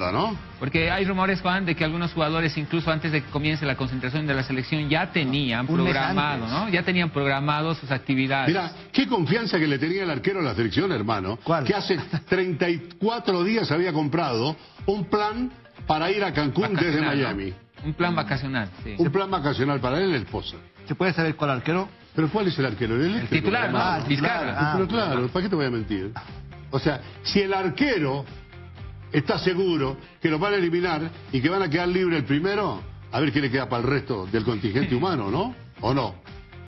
onda, ¿no? Porque hay rumores, Juan, de que algunos jugadores, incluso antes de que comience la concentración de la selección, ya tenían mes programado. ¿no? Ya tenían programado sus actividades. Mira, qué confianza que le tenía el arquero a la selección, hermano. ¿Cuál? Que hace 34 días había comprado un plan para ir a Cancún desde ¿no? Miami. Un plan vacacional, sí. Un plan vacacional para él y la esposa. ¿Se puede saber cuál arquero? Pero ¿cuál es el arquero? El, titular. Ah, ¿no? el titular. Ah, Pero claro, ¿para qué te voy a mentir? O sea, si el arquero está seguro que lo van a eliminar y que van a quedar libre el primero, a ver qué le queda para el resto del contingente humano, ¿no? ¿O no?